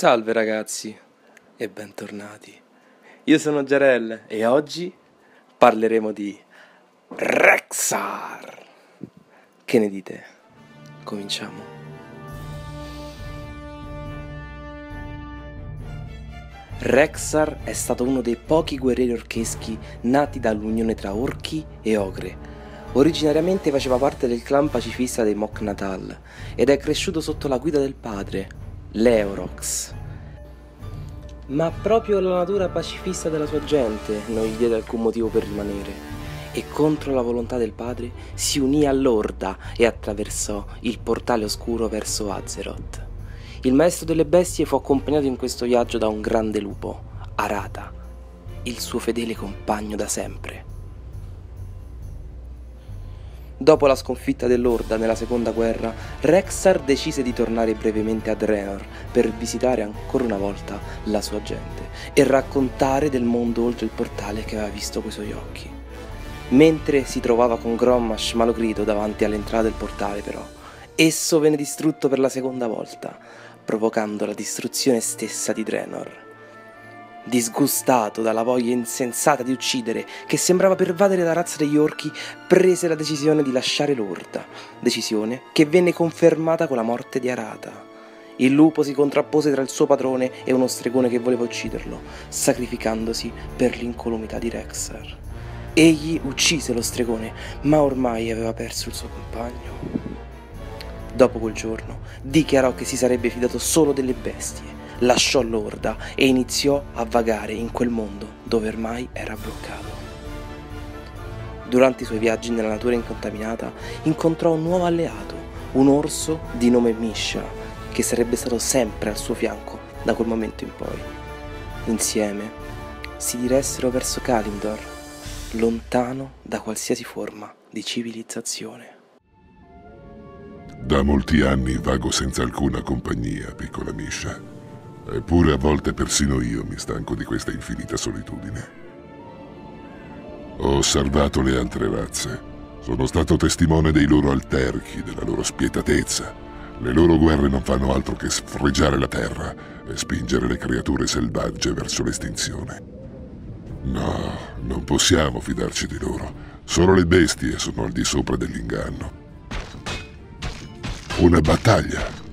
Salve ragazzi e bentornati. Io sono Jarell e oggi parleremo di Rexar. Che ne dite? Cominciamo. Rexar è stato uno dei pochi guerrieri orcheschi nati dall'unione tra orchi e ogre. Originariamente faceva parte del clan pacifista dei Mok Natal ed è cresciuto sotto la guida del padre, Leorox. Ma proprio la natura pacifista della sua gente non gli diede alcun motivo per rimanere e contro la volontà del padre si unì all'Orda e attraversò il portale oscuro verso Azeroth. Il maestro delle bestie fu accompagnato in questo viaggio da un grande lupo, Arata, il suo fedele compagno da sempre. Dopo la sconfitta dell'Orda nella seconda guerra, Rexar decise di tornare brevemente a Draenor per visitare ancora una volta la sua gente e raccontare del mondo oltre il portale che aveva visto coi suoi occhi. Mentre si trovava con Grommash malogrido davanti all'entrata del portale, però, esso venne distrutto per la seconda volta, provocando la distruzione stessa di Draenor. Disgustato dalla voglia insensata di uccidere che sembrava pervadere la razza degli orchi, prese la decisione di lasciare l'orda, decisione che venne confermata con la morte di Arata. Il lupo si contrappose tra il suo padrone e uno stregone che voleva ucciderlo, sacrificandosi per l'incolumità di Rexar. Egli uccise lo stregone, ma ormai aveva perso il suo compagno. Dopo quel giorno dichiarò che si sarebbe fidato solo delle bestie, lasciò l'orda e iniziò a vagare in quel mondo dove ormai era bloccato. Durante i suoi viaggi nella natura incontaminata incontrò un nuovo alleato, un orso di nome Misha, che sarebbe stato sempre al suo fianco da quel momento in poi. Insieme si diressero verso Kalindor, lontano da qualsiasi forma di civilizzazione. Da molti anni vago senza alcuna compagnia, piccola Misha. Eppure a volte persino io mi stanco di questa infinita solitudine. Ho osservato le altre razze. Sono stato testimone dei loro alterchi, della loro spietatezza. Le loro guerre non fanno altro che sfregiare la terra e spingere le creature selvagge verso l'estinzione. No, non possiamo fidarci di loro. Solo le bestie sono al di sopra dell'inganno. Una battaglia.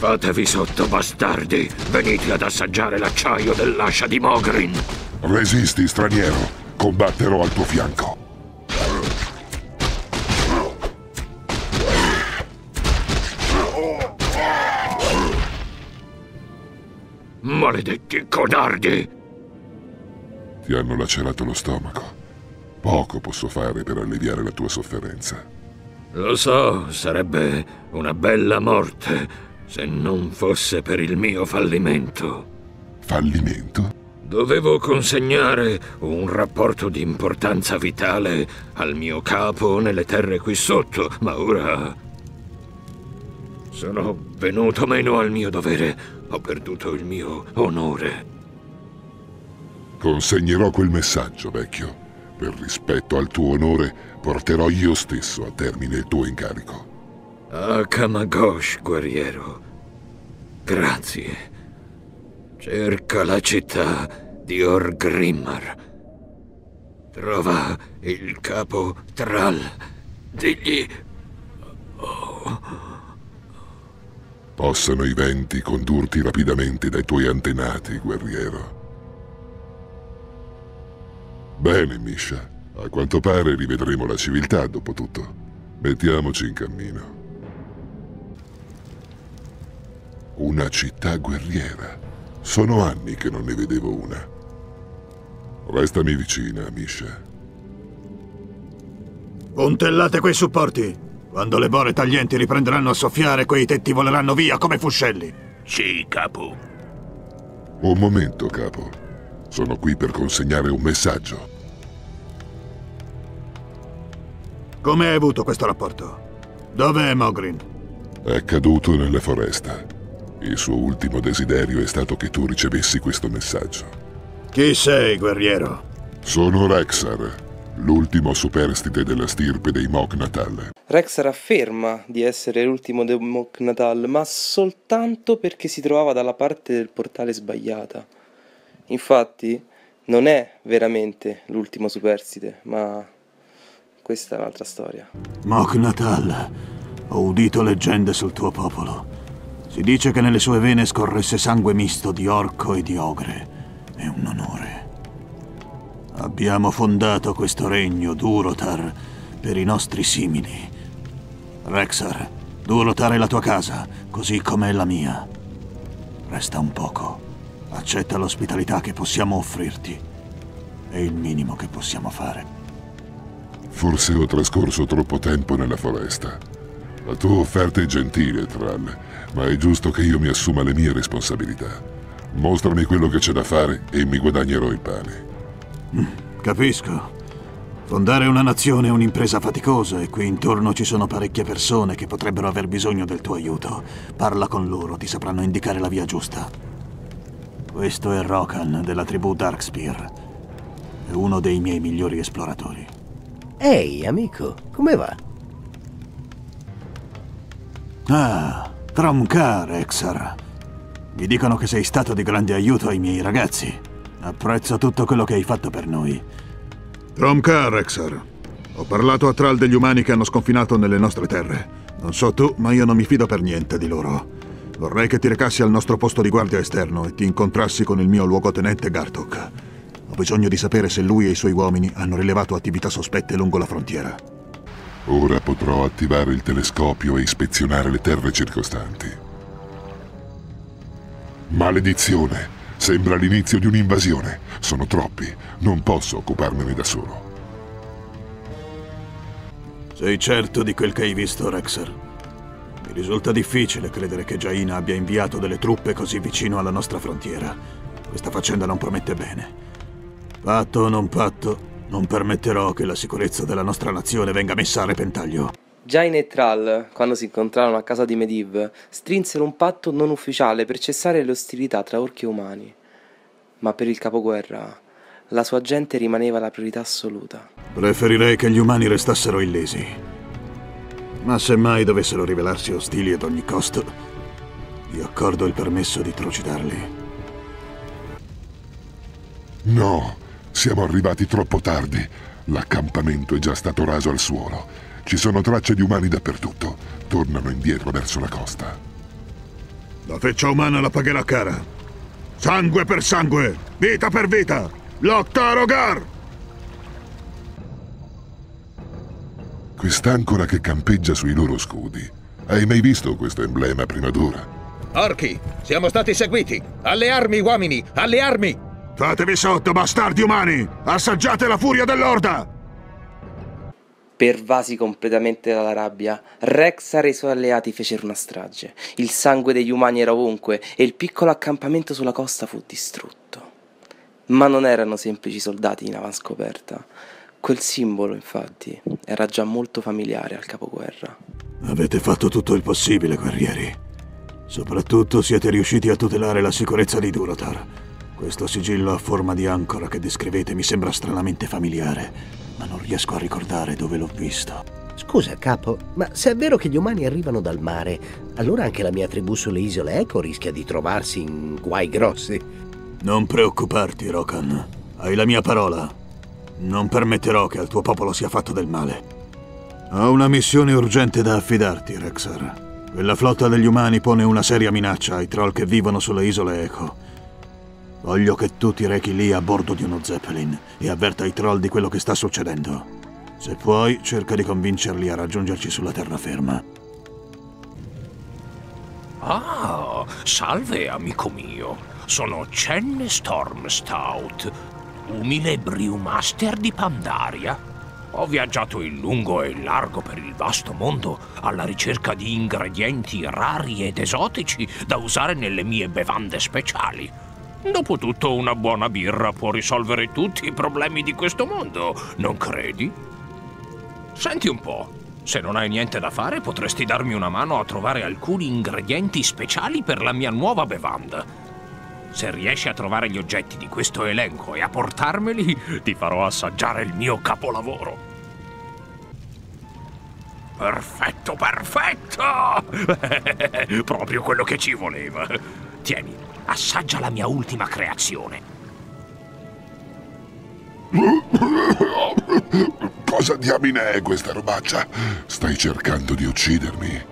Fatevi sotto, bastardi! Venite ad assaggiare l'acciaio dell'ascia di Mogrin! Resisti, straniero. Combatterò al tuo fianco. Maledetti codardi! Ti hanno lacerato lo stomaco. Poco posso fare per alleviare la tua sofferenza. Lo so, sarebbe una bella morte se non fosse per il mio fallimento. Fallimento? Dovevo consegnare un rapporto di importanza vitale al mio capo nelle terre qui sotto, ma ora sono venuto meno al mio dovere. Ho perduto il mio onore. Consegnerò quel messaggio, vecchio. Per rispetto al tuo onore, porterò io stesso a termine il tuo incarico. Ah, Kamagosh, guerriero. Grazie. Cerca la città di Orgrimmar. Trova il capo Tral. Digli... Oh. Possano i venti condurti rapidamente dai tuoi antenati, guerriero. Bene, Misha. A quanto pare rivedremo la civiltà, dopo tutto. Mettiamoci in cammino. Una città guerriera. Sono anni che non ne vedevo una. Restami vicina, Misha. Puntellate quei supporti. Quando le bore taglienti riprenderanno a soffiare, quei tetti voleranno via come fuscelli. Sì, capo. Un momento, capo. Sono qui per consegnare un messaggio. Come hai avuto questo rapporto? Dov'è Mogrin? È caduto nelle foresta. Il suo ultimo desiderio è stato che tu ricevessi questo messaggio. Chi sei, guerriero? Sono Rexar, l'ultimo superstite della stirpe dei Moknatal. Rexar afferma di essere l'ultimo dei Moknatal, ma soltanto perché si trovava dalla parte del portale sbagliata. Infatti, non è veramente l'ultimo superstite, ma questa è un'altra storia. Moknatal, ho udito leggende sul tuo popolo. Si dice che nelle sue vene scorresse sangue misto di orco e di ogre. È un onore. Abbiamo fondato questo regno, Durotar, per i nostri simili. Rexar, Durotar è la tua casa, così come è la mia. Resta un poco. Accetta l'ospitalità che possiamo offrirti. È il minimo che possiamo fare. Forse ho trascorso troppo tempo nella foresta. La tua offerta è gentile, Tral, ma è giusto che io mi assuma le mie responsabilità. Mostrami quello che c'è da fare e mi guadagnerò il pane. Mm, capisco. Fondare una nazione è un'impresa faticosa e qui intorno ci sono parecchie persone che potrebbero aver bisogno del tuo aiuto. Parla con loro, ti sapranno indicare la via giusta. Questo è Rokan della tribù Darkspear. È uno dei miei migliori esploratori. Ehi, amico, come va? Ah, Tromkar, Exar. Mi dicono che sei stato di grande aiuto ai miei ragazzi. Apprezzo tutto quello che hai fatto per noi. Tromkar, Exar. Ho parlato a Tral degli umani che hanno sconfinato nelle nostre terre. Non so tu, ma io non mi fido per niente di loro. Vorrei che ti recassi al nostro posto di guardia esterno e ti incontrassi con il mio luogotenente Gartok. Ho bisogno di sapere se lui e i suoi uomini hanno rilevato attività sospette lungo la frontiera. Ora potrò attivare il telescopio e ispezionare le terre circostanti. Maledizione! Sembra l'inizio di un'invasione. Sono troppi. Non posso occuparmene da solo. Sei certo di quel che hai visto, Rexer? Mi risulta difficile credere che Jaina abbia inviato delle truppe così vicino alla nostra frontiera. Questa faccenda non promette bene. Patto o non patto, non permetterò che la sicurezza della nostra nazione venga messa a repentaglio. Jaina e Thrall, quando si incontrarono a casa di Mediv, strinsero un patto non ufficiale per cessare le ostilità tra orchi e umani. Ma per il capoguerra, la sua gente rimaneva la priorità assoluta. Preferirei che gli umani restassero illesi. Ma se mai dovessero rivelarsi ostili ad ogni costo, vi accordo il permesso di trucidarli. No, siamo arrivati troppo tardi. L'accampamento è già stato raso al suolo. Ci sono tracce di umani dappertutto. Tornano indietro verso la costa. La feccia umana la pagherà cara. Sangue per sangue, vita per vita. Lotta a Rogar! Quest'ancora che campeggia sui loro scudi. Hai mai visto questo emblema prima d'ora? Orchi, siamo stati seguiti! Alle armi, uomini! Alle armi! Fatevi sotto, bastardi umani! Assaggiate la furia dell'orda! Pervasi completamente dalla rabbia, Rexar e i suoi alleati fecero una strage. Il sangue degli umani era ovunque e il piccolo accampamento sulla costa fu distrutto. Ma non erano semplici soldati in avanscoperta. Quel simbolo, infatti, era già molto familiare al capoguerra. Avete fatto tutto il possibile, guerrieri. Soprattutto siete riusciti a tutelare la sicurezza di Durotar. Questo sigillo a forma di ancora che descrivete mi sembra stranamente familiare, ma non riesco a ricordare dove l'ho visto. Scusa, capo, ma se è vero che gli umani arrivano dal mare, allora anche la mia tribù sulle isole Eco rischia di trovarsi in guai grossi. Non preoccuparti, Rokan. Hai la mia parola. Non permetterò che al tuo popolo sia fatto del male. Ho una missione urgente da affidarti, Rexar. Quella flotta degli umani pone una seria minaccia ai troll che vivono sulle isole Echo. Voglio che tu ti rechi lì a bordo di uno Zeppelin e avverta i troll di quello che sta succedendo. Se puoi, cerca di convincerli a raggiungerci sulla terraferma. Ah, salve amico mio. Sono Cenne Stormstout, umile brewmaster di Pandaria. Ho viaggiato in lungo e in largo per il vasto mondo alla ricerca di ingredienti rari ed esotici da usare nelle mie bevande speciali. Dopotutto una buona birra può risolvere tutti i problemi di questo mondo, non credi? Senti un po', se non hai niente da fare potresti darmi una mano a trovare alcuni ingredienti speciali per la mia nuova bevanda. Se riesci a trovare gli oggetti di questo elenco e a portarmeli, ti farò assaggiare il mio capolavoro. Perfetto, perfetto! Proprio quello che ci voleva. Tieni, assaggia la mia ultima creazione. Cosa diamine è questa robaccia? Stai cercando di uccidermi?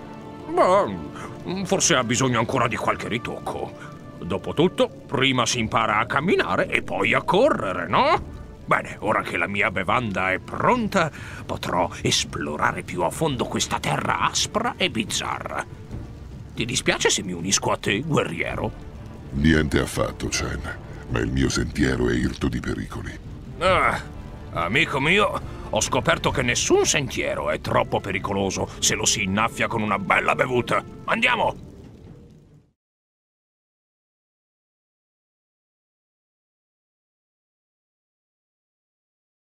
Beh, forse ha bisogno ancora di qualche ritocco. Dopotutto, prima si impara a camminare e poi a correre, no? Bene, ora che la mia bevanda è pronta, potrò esplorare più a fondo questa terra aspra e bizzarra. Ti dispiace se mi unisco a te, guerriero? Niente affatto, Chen, ma il mio sentiero è irto di pericoli. Ah, amico mio, ho scoperto che nessun sentiero è troppo pericoloso se lo si innaffia con una bella bevuta. Andiamo!